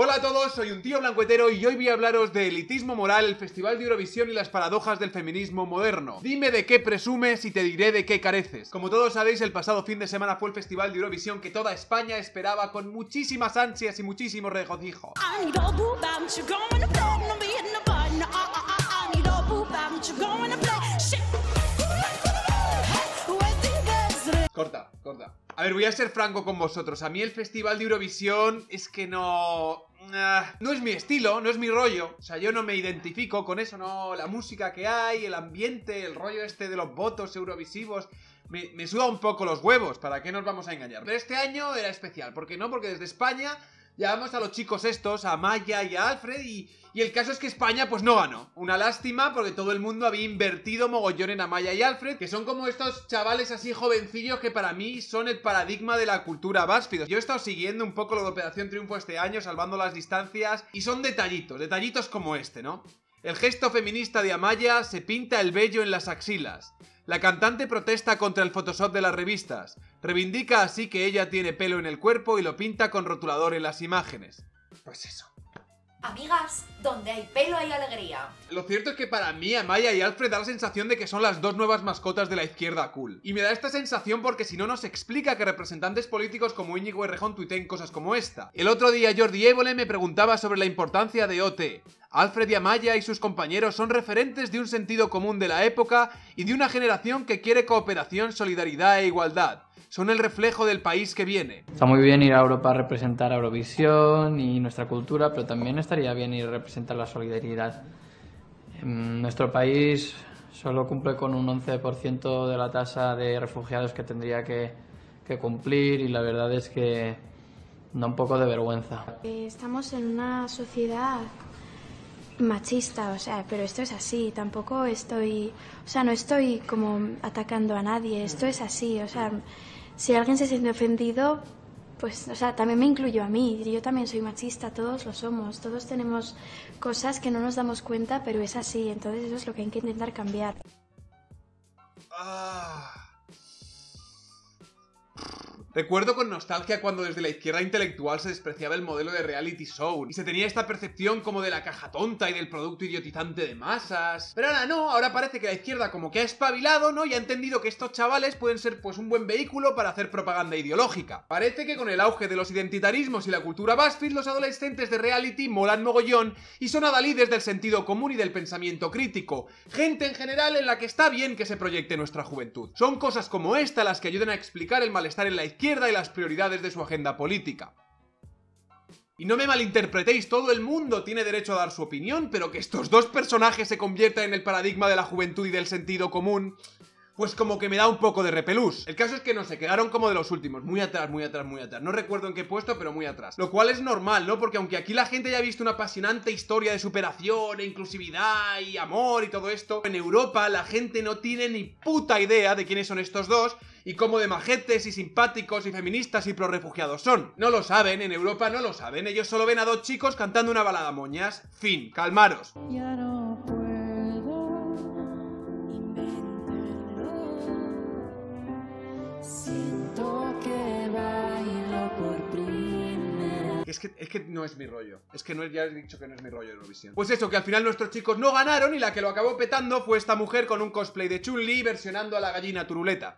Hola a todos, soy un tío blancuetero y hoy voy a hablaros de elitismo moral, el Festival de Eurovisión y las paradojas del feminismo moderno. Dime de qué presumes y te diré de qué careces. Como todos sabéis, el pasado fin de semana fue el Festival de Eurovisión que toda España esperaba con muchísimas ansias y muchísimo regocijo. Ver, voy a ser franco con vosotros. A mí el Festival de Eurovisión es que no... Ah, no es mi estilo, no es mi rollo. O sea, yo no me identifico con eso, no. La música que hay, el ambiente, el rollo este de los votos eurovisivos. Me, me suda un poco los huevos, ¿para qué nos vamos a engañar? Pero este año era especial, ¿por qué no? Porque desde España Llamamos a los chicos estos, a Maya y a Alfred, y, el caso es que España pues no ganó. Una lástima porque todo el mundo había invertido mogollón en Amaya y Alfred, que son como estos chavales así jovencillos que para mí son el paradigma de la cultura báspido. Yo he estado siguiendo un poco lo de Operación Triunfo este año, salvando las distancias, y son detallitos, detallitos como este, ¿no? El gesto feminista de Amaya se pinta el vello en las axilas. La cantante protesta contra el Photoshop de las revistas. Reivindica así que ella tiene pelo en el cuerpo y lo pinta con rotulador en las imágenes. Pues eso. Amigas, donde hay pelo hay alegría. Lo cierto es que para mí Amaya y Alfred da la sensación de que son las dos nuevas mascotas de la izquierda cool. Y me da esta sensación porque si no nos explica que representantes políticos como Íñigo Errejón tuiteen cosas como esta. El otro día Jordi Évole me preguntaba sobre la importancia de OT. Alfred y Amaya y sus compañeros son referentes de un sentido común de la época y de una generación que quiere cooperación, solidaridad e igualdad son el reflejo del país que viene. Está muy bien ir a Europa a representar a Eurovisión y nuestra cultura, pero también estaría bien ir a representar la solidaridad. En nuestro país solo cumple con un 11% de la tasa de refugiados que tendría que, que cumplir y la verdad es que da un poco de vergüenza. Estamos en una sociedad machista, o sea, pero esto es así, tampoco estoy, o sea, no estoy como atacando a nadie, esto es así, o sea, si alguien se siente ofendido, pues, o sea, también me incluyo a mí, yo también soy machista, todos lo somos, todos tenemos cosas que no nos damos cuenta, pero es así, entonces eso es lo que hay que intentar cambiar. Ah. Recuerdo con nostalgia cuando desde la izquierda intelectual se despreciaba el modelo de reality show y se tenía esta percepción como de la caja tonta y del producto idiotizante de masas. Pero ahora no, ahora parece que la izquierda como que ha espabilado, ¿no? Y ha entendido que estos chavales pueden ser pues un buen vehículo para hacer propaganda ideológica. Parece que con el auge de los identitarismos y la cultura BuzzFeed, los adolescentes de reality molan mogollón y son adalides del sentido común y del pensamiento crítico. Gente en general en la que está bien que se proyecte nuestra juventud. Son cosas como esta las que ayudan a explicar el malestar en la izquierda y las prioridades de su agenda política. Y no me malinterpretéis, todo el mundo tiene derecho a dar su opinión, pero que estos dos personajes se conviertan en el paradigma de la juventud y del sentido común, pues como que me da un poco de repelús. El caso es que no se quedaron como de los últimos, muy atrás, muy atrás, muy atrás. No recuerdo en qué puesto, pero muy atrás. Lo cual es normal, ¿no? Porque aunque aquí la gente ya ha visto una apasionante historia de superación e inclusividad y amor y todo esto, en Europa la gente no tiene ni puta idea de quiénes son estos dos y cómo de majetes y simpáticos y feministas y pro refugiados son. No lo saben, en Europa no lo saben, ellos solo ven a dos chicos cantando una balada moñas. Fin, calmaros. Es que, es que no es mi rollo. Es que no ya he dicho que no es mi rollo Eurovisión. Pues eso, que al final nuestros chicos no ganaron y la que lo acabó petando fue esta mujer con un cosplay de Chun-Li versionando a la gallina turuleta.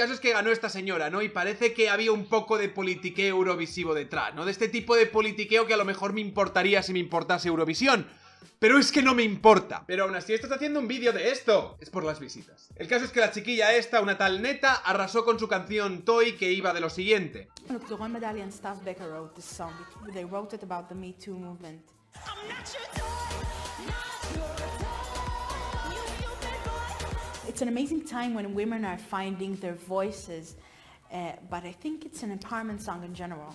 Caso es que ganó esta señora, ¿no? Y parece que había un poco de politiqueo eurovisivo detrás, ¿no? De este tipo de politiqueo que a lo mejor me importaría si me importase Eurovisión. Pero es que no me importa. Pero aún así estás haciendo un vídeo de esto. Es por las visitas. El caso es que la chiquilla esta, una tal neta, arrasó con su canción Toy que iba de lo siguiente. Look, the one medallion staff Becker wrote this song. They wrote it about the Me Too movement. It's an amazing time when women are finding their voices, uh, but I think it's an empowerment song in general.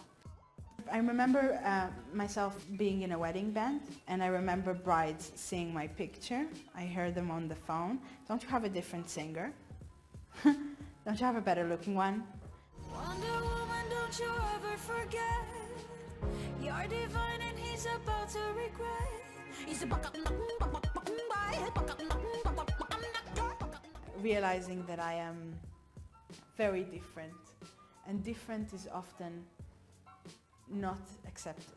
I remember uh, myself being in a wedding band, and I remember brides seeing my picture. I heard them on the phone. Don't you have a different singer? don't you have a better looking one? Woman, You're divine and he's about to regret. He's a realizing that I am very different, and different is often not accepted.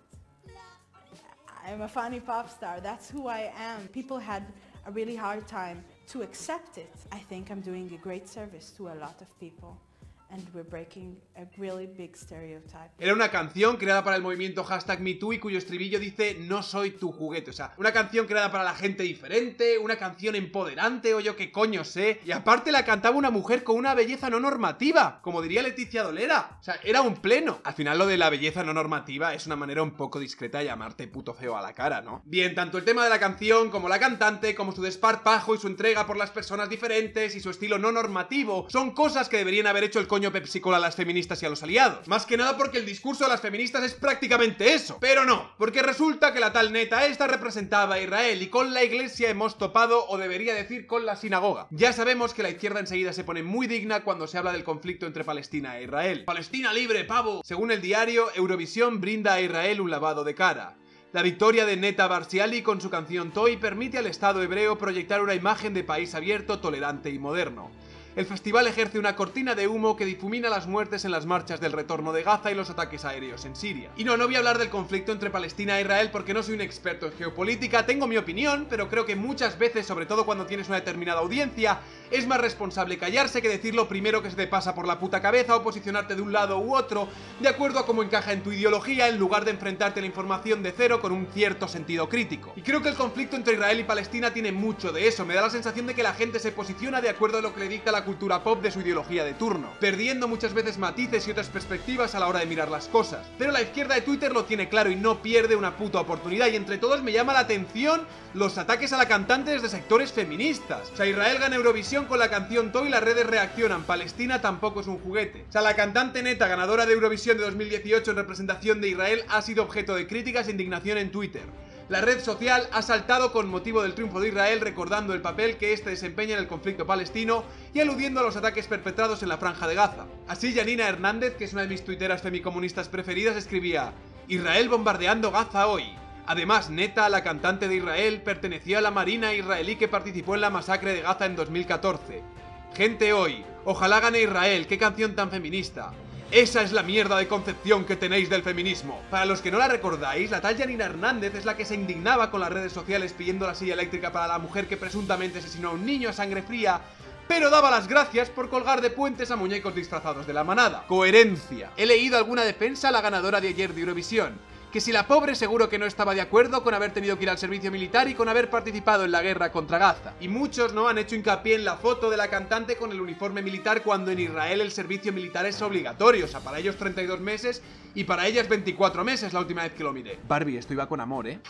I'm a funny pop star, that's who I am. People had a really hard time to accept it. I think I'm doing a great service to a lot of people. Era una canción creada para el movimiento hashtag MeToo y cuyo estribillo dice no soy tu juguete. O sea, una canción creada para la gente diferente, una canción empoderante o yo qué coño sé. Y aparte la cantaba una mujer con una belleza no normativa, como diría Leticia Dolera. O sea, era un pleno. Al final lo de la belleza no normativa es una manera un poco discreta de llamarte puto feo a la cara, ¿no? Bien, tanto el tema de la canción como la cantante, como su desparpajo y su entrega por las personas diferentes y su estilo no normativo, son cosas que deberían haber hecho el coño Pepsi Cola a las feministas y a los aliados. Más que nada porque el discurso de las feministas es prácticamente eso. Pero no, porque resulta que la tal neta esta representaba a Israel y con la iglesia hemos topado, o debería decir con la sinagoga. Ya sabemos que la izquierda enseguida se pone muy digna cuando se habla del conflicto entre Palestina e Israel. Palestina libre, pavo. Según el diario, Eurovisión brinda a Israel un lavado de cara. La victoria de Neta Barsiali con su canción Toy permite al Estado hebreo proyectar una imagen de país abierto, tolerante y moderno. El festival ejerce una cortina de humo que difumina las muertes en las marchas del retorno de Gaza y los ataques aéreos en Siria. Y no, no voy a hablar del conflicto entre Palestina e Israel porque no soy un experto en geopolítica, tengo mi opinión, pero creo que muchas veces, sobre todo cuando tienes una determinada audiencia, es más responsable callarse que decir lo primero que se te pasa por la puta cabeza o posicionarte de un lado u otro, de acuerdo a cómo encaja en tu ideología, en lugar de enfrentarte a la información de cero con un cierto sentido crítico. Y creo que el conflicto entre Israel y Palestina tiene mucho de eso, me da la sensación de que la gente se posiciona de acuerdo a lo que le dicta la cultura pop de su ideología de turno, perdiendo muchas veces matices y otras perspectivas a la hora de mirar las cosas. Pero la izquierda de Twitter lo tiene claro y no pierde una puta oportunidad, y entre todos me llama la atención los ataques a la cantante desde sectores feministas. O sea, Israel gana Eurovisión con la canción Toy, las redes reaccionan, Palestina tampoco es un juguete. O sea, la cantante neta ganadora de Eurovisión de 2018 en representación de Israel ha sido objeto de críticas e indignación en Twitter. La red social ha saltado con motivo del triunfo de Israel recordando el papel que este desempeña en el conflicto palestino y aludiendo a los ataques perpetrados en la franja de Gaza. Así Janina Hernández, que es una de mis tuiteras femicomunistas preferidas, escribía Israel bombardeando Gaza hoy. Además, Neta, la cantante de Israel, pertenecía a la marina israelí que participó en la masacre de Gaza en 2014. Gente hoy, ojalá gane Israel, qué canción tan feminista. Esa es la mierda de concepción que tenéis del feminismo. Para los que no la recordáis, la tal Janina Hernández es la que se indignaba con las redes sociales pidiendo la silla eléctrica para la mujer que presuntamente asesinó a un niño a sangre fría pero daba las gracias por colgar de puentes a muñecos disfrazados de la manada. Coherencia. He leído alguna defensa a la ganadora de ayer de Eurovisión, que si la pobre seguro que no estaba de acuerdo con haber tenido que ir al servicio militar y con haber participado en la guerra contra Gaza. Y muchos no han hecho hincapié en la foto de la cantante con el uniforme militar cuando en Israel el servicio militar es obligatorio, o sea, para ellos 32 meses y para ellas 24 meses la última vez que lo miré. Barbie, esto iba con amor, ¿eh?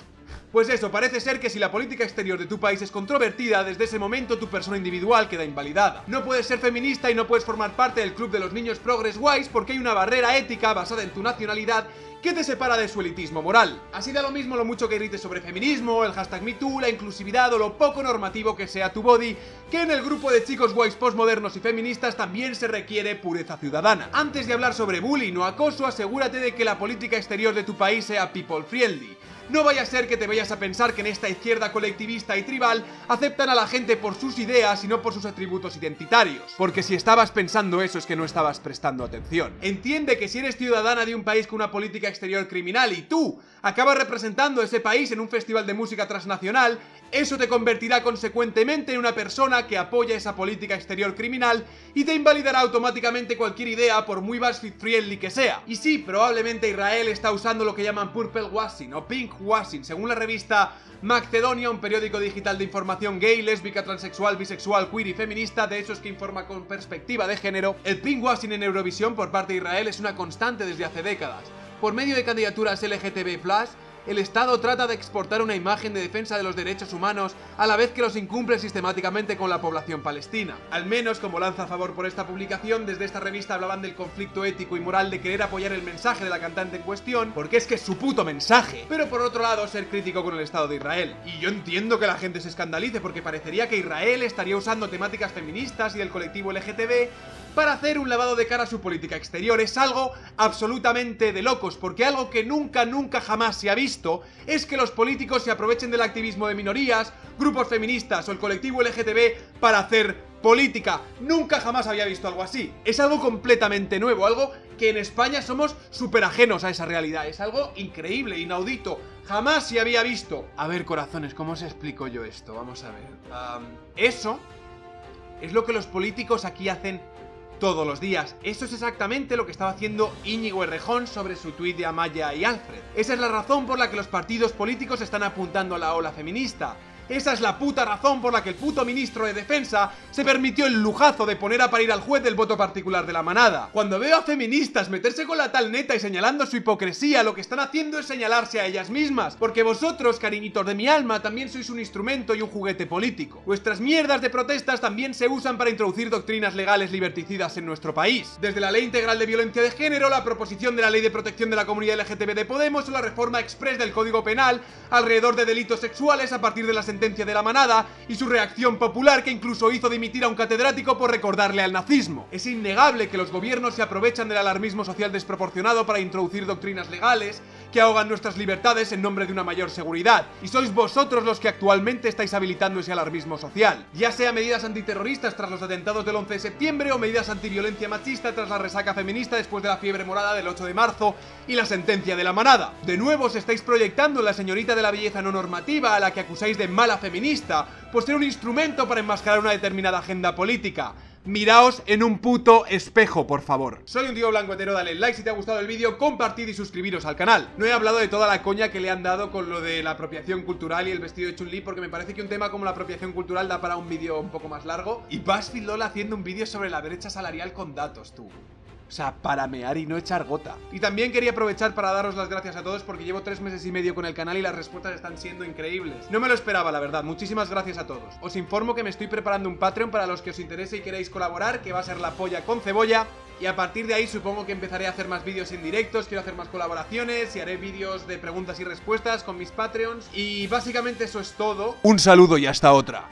Pues eso, parece ser que si la política exterior de tu país es controvertida, desde ese momento tu persona individual queda invalidada. No puedes ser feminista y no puedes formar parte del club de los niños progress wise porque hay una barrera ética basada en tu nacionalidad que te separa de su elitismo moral. Así da lo mismo lo mucho que grites sobre feminismo, el hashtag MeToo, la inclusividad o lo poco normativo que sea tu body, que en el grupo de chicos guays postmodernos y feministas también se requiere pureza ciudadana. Antes de hablar sobre bullying o acoso, asegúrate de que la política exterior de tu país sea people friendly. No vaya a ser que te vayas a pensar que en esta izquierda colectivista y tribal aceptan a la gente por sus ideas y no por sus atributos identitarios. Porque si estabas pensando eso es que no estabas prestando atención. Entiende que si eres ciudadana de un país con una política exterior criminal y tú acabas representando ese país en un festival de música transnacional, eso te convertirá consecuentemente en una persona que apoya esa política exterior criminal y te invalidará automáticamente cualquier idea por muy friendly que sea. Y sí, probablemente Israel está usando lo que llaman purple washing o pink según la revista Macedonia, un periódico digital de información gay, lésbica, transexual, bisexual, queer y feminista, de esos que informa con perspectiva de género. El pink washing en Eurovisión por parte de Israel es una constante desde hace décadas. Por medio de candidaturas LGTB+, el Estado trata de exportar una imagen de defensa de los derechos humanos a la vez que los incumple sistemáticamente con la población palestina. Al menos, como lanza a favor por esta publicación, desde esta revista hablaban del conflicto ético y moral de querer apoyar el mensaje de la cantante en cuestión, porque es que es su puto mensaje. Pero por otro lado, ser crítico con el Estado de Israel. Y yo entiendo que la gente se escandalice porque parecería que Israel estaría usando temáticas feministas y del colectivo LGTB para hacer un lavado de cara a su política exterior. Es algo absolutamente de locos, porque algo que nunca, nunca jamás se ha visto es que los políticos se aprovechen del activismo de minorías, grupos feministas o el colectivo LGTB para hacer política. Nunca jamás había visto algo así. Es algo completamente nuevo, algo que en España somos súper ajenos a esa realidad. Es algo increíble, inaudito. Jamás se había visto. A ver, corazones, ¿cómo os explico yo esto? Vamos a ver. Eso es lo que los políticos aquí hacen todos los días. Eso es exactamente lo que estaba haciendo Íñigo Errejón sobre su tuit de Amaya y Alfred. Esa es la razón por la que los partidos políticos están apuntando a la ola feminista. Esa es la puta razón por la que el puto ministro de Defensa se permitió el lujazo de poner a parir al juez del voto particular de la manada. Cuando veo a feministas meterse con la tal neta y señalando su hipocresía, lo que están haciendo es señalarse a ellas mismas, porque vosotros, cariñitos de mi alma, también sois un instrumento y un juguete político. Vuestras mierdas de protestas también se usan para introducir doctrinas legales liberticidas en nuestro país. Desde la Ley Integral de Violencia de Género, la proposición de la Ley de Protección de la Comunidad LGTB de Podemos o la reforma express del Código Penal alrededor de delitos sexuales a partir de la de la manada y su reacción popular que incluso hizo dimitir a un catedrático por recordarle al nazismo. Es innegable que los gobiernos se aprovechan del alarmismo social desproporcionado para introducir doctrinas legales que ahogan nuestras libertades en nombre de una mayor seguridad. Y sois vosotros los que actualmente estáis habilitando ese alarmismo social. Ya sea medidas antiterroristas tras los atentados del 11 de septiembre o medidas antiviolencia machista tras la resaca feminista después de la fiebre morada del 8 de marzo y la sentencia de la manada. De nuevo os estáis proyectando en la señorita de la belleza no normativa a la que acusáis de mala feminista por ser un instrumento para enmascarar una determinada agenda política. Miraos en un puto espejo, por favor. Soy un tío blanco hetero, dale like si te ha gustado el vídeo, compartid y suscribiros al canal. No he hablado de toda la coña que le han dado con lo de la apropiación cultural y el vestido de Chun-Li, porque me parece que un tema como la apropiación cultural da para un vídeo un poco más largo. Y BuzzFeed LOL haciendo un vídeo sobre la brecha salarial con datos, tú. O sea, para mear y no echar gota. Y también quería aprovechar para daros las gracias a todos porque llevo tres meses y medio con el canal y las respuestas están siendo increíbles. No me lo esperaba, la verdad. Muchísimas gracias a todos. Os informo que me estoy preparando un Patreon para los que os interese y queréis colaborar, que va a ser la polla con cebolla. Y a partir de ahí supongo que empezaré a hacer más vídeos en directos, quiero hacer más colaboraciones y haré vídeos de preguntas y respuestas con mis Patreons. Y básicamente eso es todo. Un saludo y hasta otra.